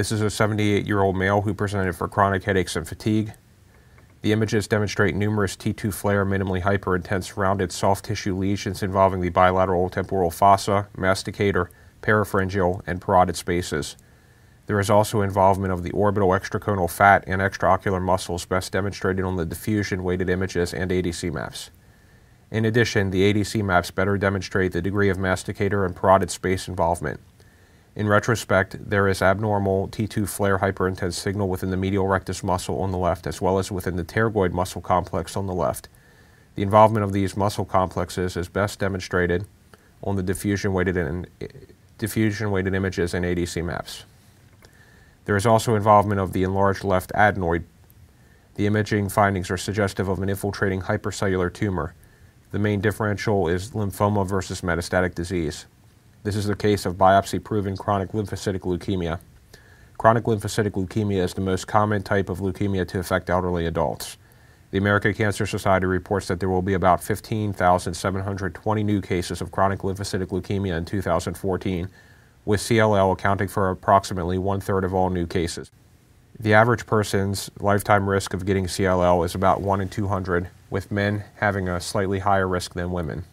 This is a 78 year old male who presented for chronic headaches and fatigue. The images demonstrate numerous T2 FLAIR minimally hyperintense rounded soft tissue lesions involving the bilateral temporal fossa, masticator, parapharyngeal, and parotid spaces. There is also involvement of the orbital extraconal fat and extraocular muscles best demonstrated on the diffusion weighted images and ADC maps. In addition, the ADC maps better demonstrate the degree of masticator and parotid space involvement. In retrospect, there is abnormal T2 FLAIR hyperintense signal within the medial rectus muscle on the left as well as within the pterygoid muscle complex on the left. The involvement of these muscle complexes is best demonstrated on the diffusion weighted, in, diffusion weighted images and ADC maps. There is also involvement of the enlarged left adenoid. The imaging findings are suggestive of an infiltrating hypercellular tumor. The main differential is lymphoma versus metastatic disease. This is the case of biopsy-proven chronic lymphocytic leukemia. Chronic lymphocytic leukemia is the most common type of leukemia to affect elderly adults. The American Cancer Society reports that there will be about 15,720 new cases of chronic lymphocytic leukemia in 2014, with CLL accounting for approximately one third of all new cases. The average person's lifetime risk of getting CLL is about 1 in 200, with men having a slightly higher risk than women.